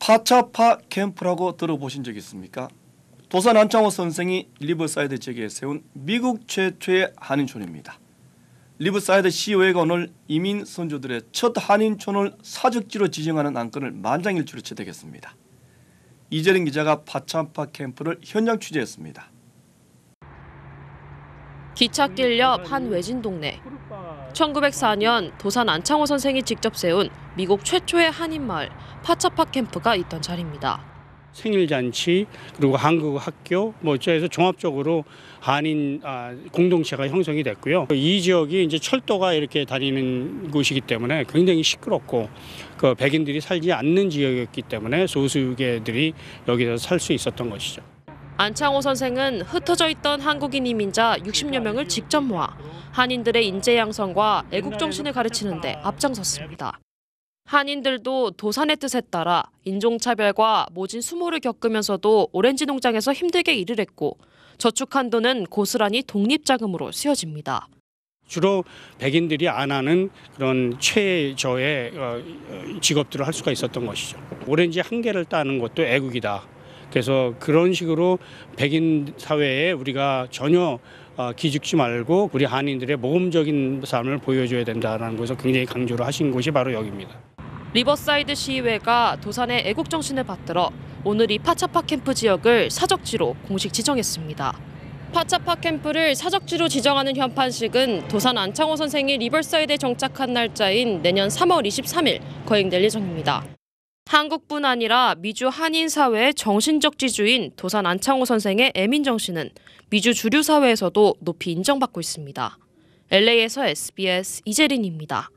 파차파 캠프라고 들어보신 적 있습니까? 도산 안창호 선생이 리버사이드 지역에 세운 미국 최초의 한인촌입니다. 리버사이드 시의회가 오늘 이민 선조들의 첫 한인촌을 사적지로 지정하는 안건을 만장일치로 채택했습니다. 이재린 기자가 파차파 캠프를 현장 취재했습니다. 기찻길 옆 한 외진 동네. 1904년 도산 안창호 선생이 직접 세운 미국 최초의 한인 마을 파차파 캠프가 있던 자리입니다. 생일 잔치 그리고 한국 학교 뭐 어쩌해서 종합적으로 한인 아, 공동체가 형성이 됐고요. 이 지역이 이제 철도가 이렇게 다니는 곳이기 때문에 굉장히 시끄럽고 그 백인들이 살지 않는 지역이었기 때문에 소수계들이 여기서 살 수 있었던 것이죠. 안창호 선생은 흩어져 있던 한국인 이민자 60여 명을 직접 모아 한인들의 인재 양성과 애국 정신을 가르치는데 앞장섰습니다. 한인들도 도산의 뜻에 따라 인종차별과 모진 수모를 겪으면서도 오렌지 농장에서 힘들게 일을 했고 저축한 돈은 고스란히 독립자금으로 쓰여집니다. 주로 백인들이 안 하는 그런 최저의 어, 어, 직업들을 할 수가 있었던 것이죠. 오렌지 한 개를 따는 것도 애국이다. 그래서 그런 식으로 백인 사회에 우리가 전혀 어, 기죽지 말고 우리 한인들의 모범적인 삶을 보여줘야 된다는 것을 굉장히 강조를 하신 곳이 바로 여기입니다. 리버사이드 시의회가 도산의 애국 정신을 받들어 오늘 이 파차파 캠프 지역을 사적지로 공식 지정했습니다. 파차파 캠프를 사적지로 지정하는 현판식은 도산 안창호 선생이 리버사이드에 정착한 날짜인 내년 3월 23일 거행될 예정입니다. 한국뿐 아니라 미주 한인 사회의 정신적 지주인 도산 안창호 선생의 애민 정신은 미주 주류 사회에서도 높이 인정받고 있습니다. LA에서 SBS 이재린입니다.